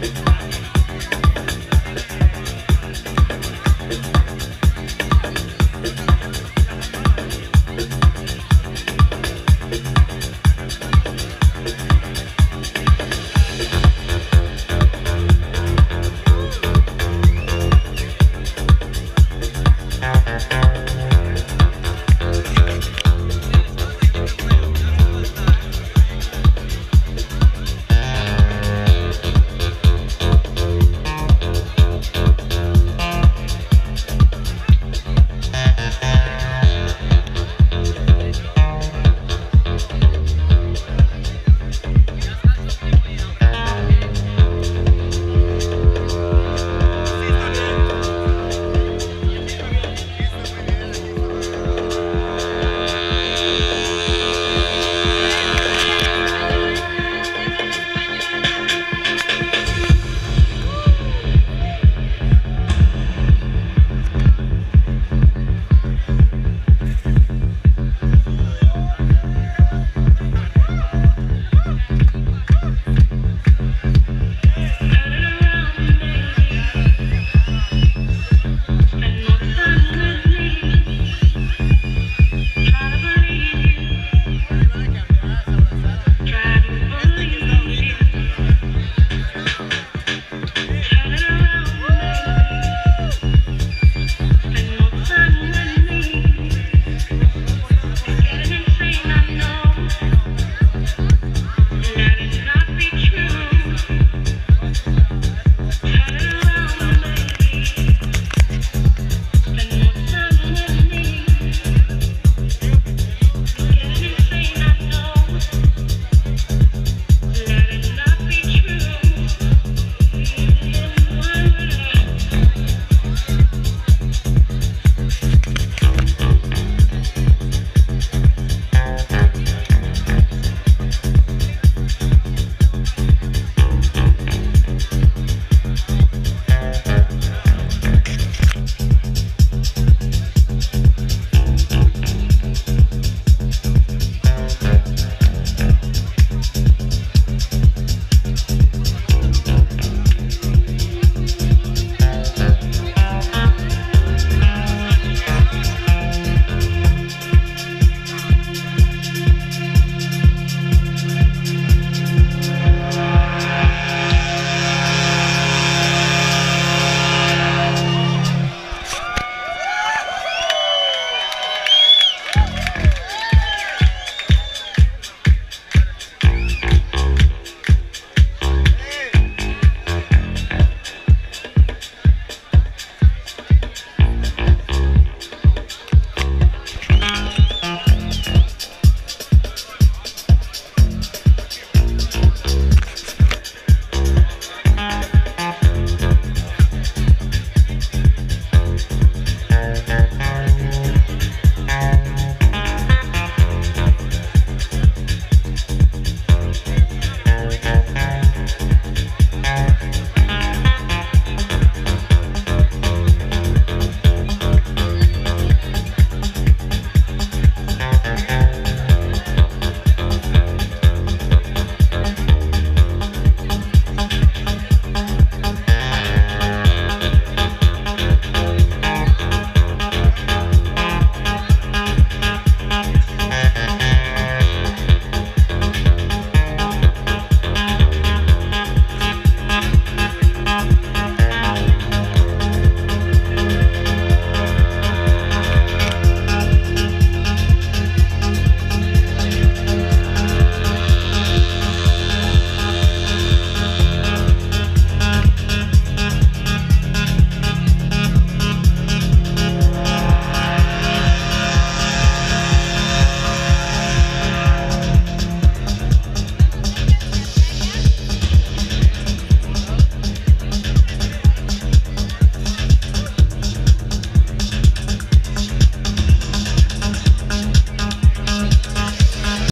Bye.